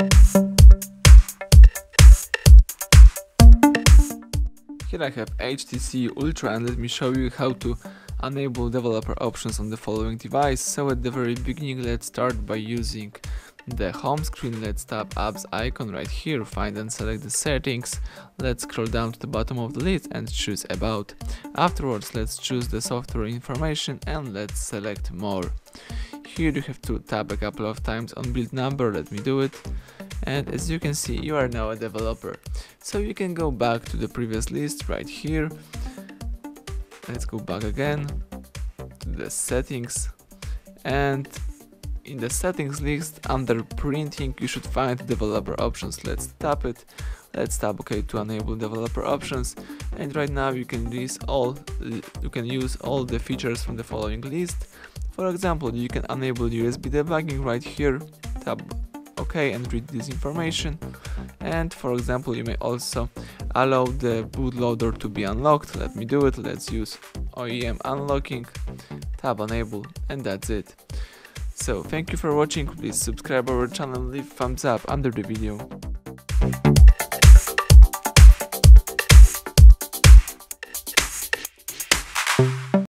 Here I have HTC Ultra and let me show you how to enable developer options on the following device. So at the very beginning let's start by using the home screen. Let's tap apps icon right here, find and select the settings. Let's scroll down to the bottom of the list and choose about. Afterwards let's choose the software information and let's select more. Here you have to tap a couple of times on build number, let me do it. And as you can see you are now a developer. So you can go back to the previous list right here. Let's go back again to the settings. And in the settings list under printing you should find developer options. Let's tap it. Let's tap ok to enable developer options. And right now you can use all you can use all the features from the following list for example you can enable usb debugging right here tap OK and read this information. And for example, you may also allow the bootloader to be unlocked. Let me do it. Let's use OEM unlocking, tab enable, and that's it. So thank you for watching. Please subscribe our channel, leave thumbs up under the video.